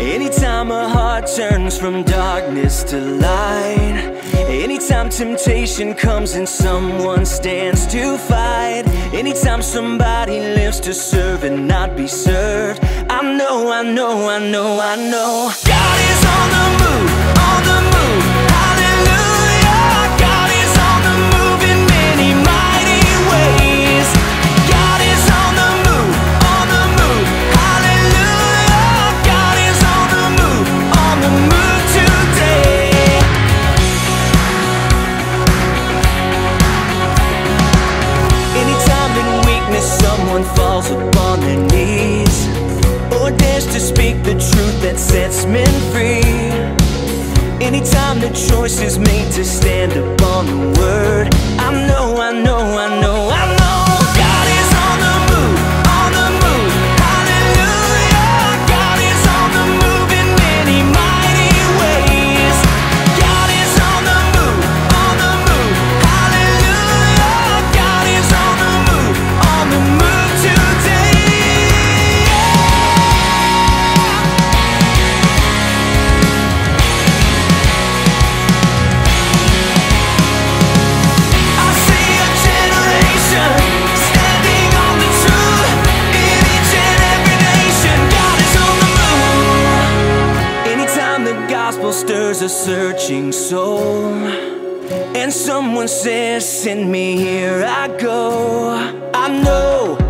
Anytime a heart turns from darkness to light Anytime temptation comes and someone stands to fight Anytime somebody lives to serve and not be served I know, I know, I know, I know. God is on the move, truth that sets men free. Anytime the choice is made to stand upon the word I a searching soul, and someone says, "Send me here," I go. I know